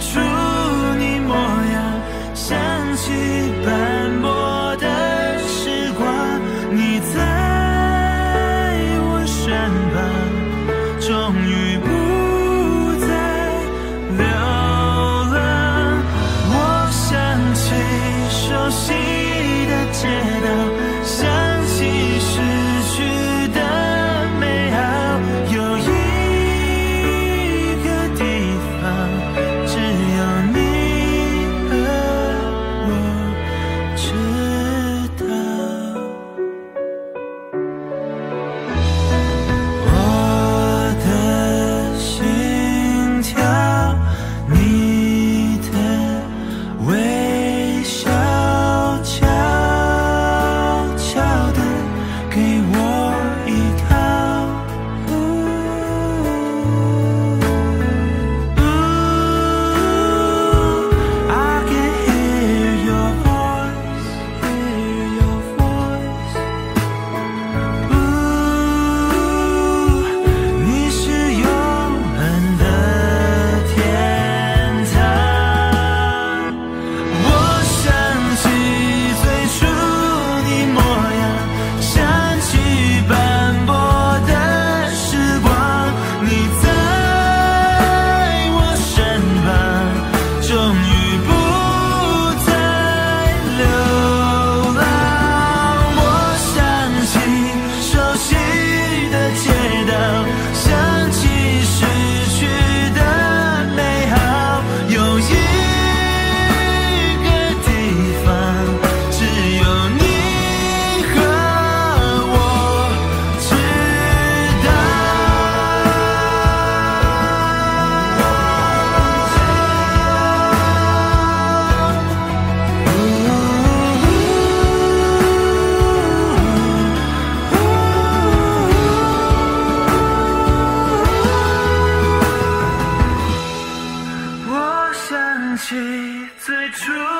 true. 记最初